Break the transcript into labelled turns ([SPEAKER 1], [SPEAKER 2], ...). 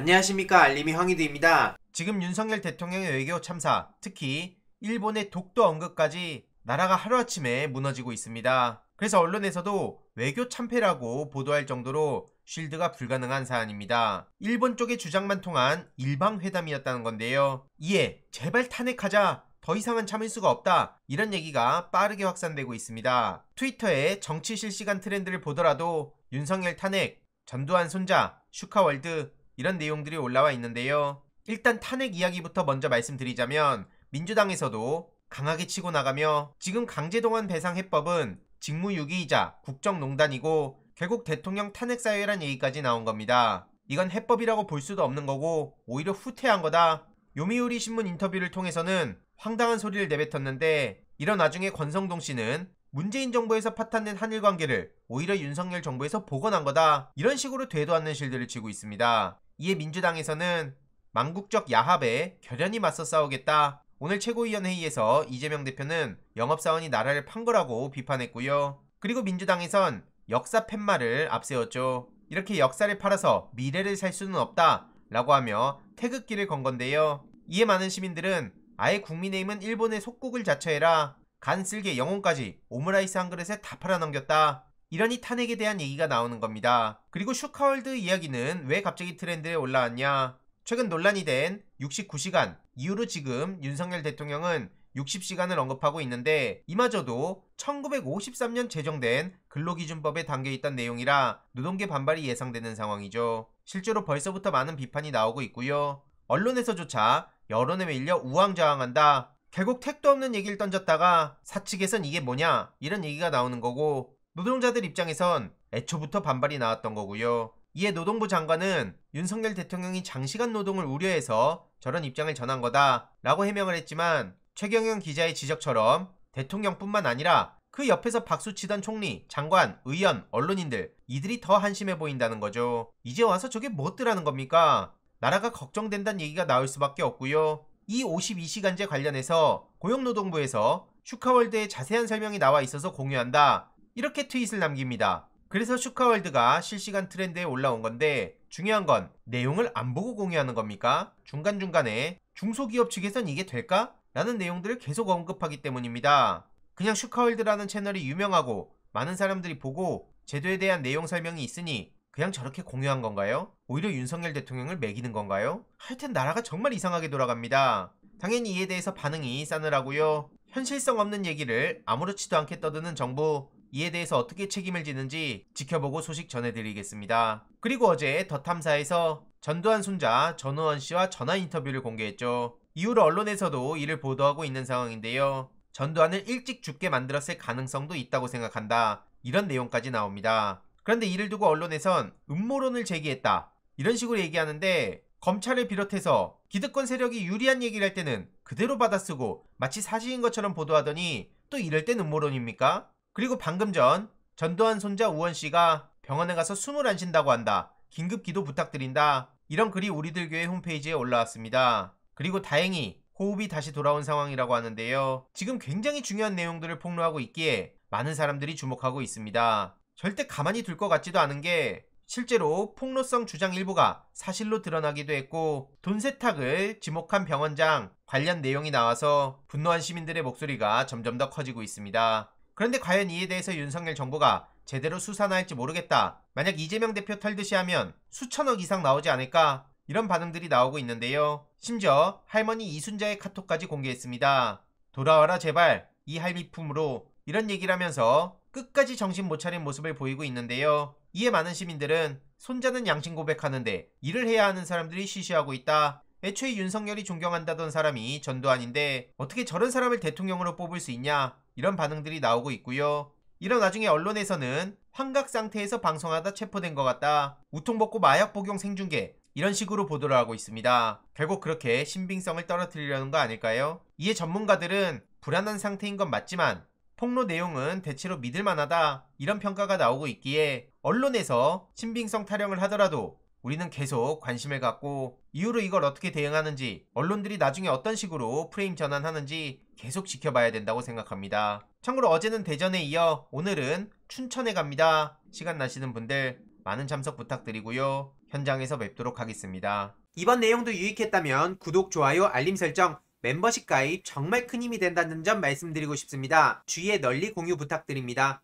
[SPEAKER 1] 안녕하십니까 알림이 황희두입니다.
[SPEAKER 2] 지금 윤석열 대통령의 외교 참사, 특히 일본의 독도 언급까지 나라가 하루아침에 무너지고 있습니다. 그래서 언론에서도 외교 참패라고 보도할 정도로 쉴드가 불가능한 사안입니다. 일본 쪽의 주장만 통한 일방회담이었다는 건데요. 이에 제발 탄핵하자 더 이상은 참을 수가 없다. 이런 얘기가 빠르게 확산되고 있습니다. 트위터에 정치 실시간 트렌드를 보더라도 윤석열 탄핵, 전두환 손자, 슈카월드 이런 내용들이 올라와 있는데요. 일단 탄핵 이야기부터 먼저 말씀드리자면 민주당에서도 강하게 치고 나가며 지금 강제동원 배상 해법은 직무유기이자 국정농단이고 결국 대통령 탄핵 사유란 얘기까지 나온 겁니다. 이건 해법이라고 볼 수도 없는 거고 오히려 후퇴한 거다. 요미우리 신문 인터뷰를 통해서는 황당한 소리를 내뱉었는데 이런 와중에 권성동 씨는 문재인 정부에서 파탄낸 한일 관계를 오히려 윤석열 정부에서 복원한 거다. 이런 식으로 되도 않는 실드를 치고 있습니다. 이에 민주당에서는 망국적 야합에 결연히 맞서 싸우겠다. 오늘 최고위원 회의에서 이재명 대표는 영업사원이 나라를 판 거라고 비판했고요. 그리고 민주당에선 역사 팻말을 앞세웠죠. 이렇게 역사를 팔아서 미래를 살 수는 없다. 라고 하며 태극기를 건 건데요. 이에 많은 시민들은 아예 국민의힘은 일본의 속국을 자처해라. 간 쓸개 영혼까지 오므라이스 한 그릇에 다 팔아넘겼다. 이러니 탄핵에 대한 얘기가 나오는 겁니다. 그리고 슈카월드 이야기는 왜 갑자기 트렌드에 올라왔냐? 최근 논란이 된 69시간 이후로 지금 윤석열 대통령은 60시간을 언급하고 있는데 이마저도 1953년 제정된 근로기준법에 담겨 있던 내용이라 노동계 반발이 예상되는 상황이죠. 실제로 벌써부터 많은 비판이 나오고 있고요. 언론에서조차 여론에 밀려 우왕좌왕한다. 결국 택도 없는 얘기를 던졌다가 사측에선 이게 뭐냐 이런 얘기가 나오는 거고 노동자들 입장에선 애초부터 반발이 나왔던 거고요. 이에 노동부 장관은 윤석열 대통령이 장시간 노동을 우려해서 저런 입장을 전한 거다 라고 해명을 했지만 최경영 기자의 지적처럼 대통령뿐만 아니라 그 옆에서 박수치던 총리, 장관, 의원, 언론인들 이들이 더 한심해 보인다는 거죠. 이제 와서 저게 뭐더라는 겁니까? 나라가 걱정된다는 얘기가 나올 수밖에 없고요. 이 52시간제 관련해서 고용노동부에서 슈카월드의 자세한 설명이 나와 있어서 공유한다. 이렇게 트윗을 남깁니다. 그래서 슈카월드가 실시간 트렌드에 올라온 건데 중요한 건 내용을 안 보고 공유하는 겁니까? 중간중간에 중소기업 측에선 이게 될까? 라는 내용들을 계속 언급하기 때문입니다. 그냥 슈카월드라는 채널이 유명하고 많은 사람들이 보고 제도에 대한 내용 설명이 있으니 그냥 저렇게 공유한 건가요? 오히려 윤석열 대통령을 매기는 건가요? 하여튼 나라가 정말 이상하게 돌아갑니다. 당연히 이에 대해서 반응이 싸늘하고요. 현실성 없는 얘기를 아무렇지도 않게 떠드는 정부 이에 대해서 어떻게 책임을 지는지 지켜보고 소식 전해드리겠습니다. 그리고 어제 더 탐사에서 전두환 손자 전우원 씨와 전화 인터뷰를 공개했죠. 이후로 언론에서도 이를 보도하고 있는 상황인데요. 전두환을 일찍 죽게 만들었을 가능성도 있다고 생각한다. 이런 내용까지 나옵니다. 그런데 이를 두고 언론에선 음모론을 제기했다. 이런 식으로 얘기하는데 검찰을 비롯해서 기득권 세력이 유리한 얘기를 할 때는 그대로 받아쓰고 마치 사실인 것처럼 보도하더니 또 이럴 땐 음모론입니까? 그리고 방금 전 전두환 손자 우원 씨가 병원에 가서 숨을 안 쉰다고 한다. 긴급 기도 부탁드린다. 이런 글이 우리들 교회 홈페이지에 올라왔습니다. 그리고 다행히 호흡이 다시 돌아온 상황이라고 하는데요. 지금 굉장히 중요한 내용들을 폭로하고 있기에 많은 사람들이 주목하고 있습니다. 절대 가만히 둘 것 같지도 않은 게 실제로 폭로성 주장 일부가 사실로 드러나기도 했고 돈 세탁을 지목한 병원장 관련 내용이 나와서 분노한 시민들의 목소리가 점점 더 커지고 있습니다. 그런데 과연 이에 대해서 윤석열 정부가 제대로 수사나 할지 모르겠다. 만약 이재명 대표 털듯이 하면 수천억 이상 나오지 않을까? 이런 반응들이 나오고 있는데요. 심지어 할머니 이순자의 카톡까지 공개했습니다. 돌아와라 제발 이 할미품으로 이런 얘기를 하면서 끝까지 정신 못 차린 모습을 보이고 있는데요. 이에 많은 시민들은 손자는 양심 고백하는데 일을 해야 하는 사람들이 시시하고 있다. 애초에 윤석열이 존경한다던 사람이 전두환인데 어떻게 저런 사람을 대통령으로 뽑을 수 있냐 이런 반응들이 나오고 있고요. 이런 와중에 언론에서는 환각 상태에서 방송하다 체포된 것 같다. 우통벗고 마약 복용 생중계 이런 식으로 보도를 하고 있습니다. 결국 그렇게 신빙성을 떨어뜨리려는 거 아닐까요? 이에 전문가들은 불안한 상태인 건 맞지만 폭로 내용은 대체로 믿을 만하다 이런 평가가 나오고 있기에 언론에서 신빙성 타령을 하더라도 우리는 계속 관심을 갖고 이후로 이걸 어떻게 대응하는지 언론들이 나중에 어떤 식으로 프레임 전환하는지 계속 지켜봐야 된다고 생각합니다. 참고로 어제는 대전에 이어 오늘은 춘천에 갑니다. 시간 나시는 분들 많은 참석 부탁드리고요. 현장에서 뵙도록 하겠습니다.
[SPEAKER 1] 이번 내용도 유익했다면 구독, 좋아요, 알림 설정, 멤버십 가입 정말 큰 힘이 된다는 점 말씀드리고 싶습니다. 주위에 널리 공유 부탁드립니다.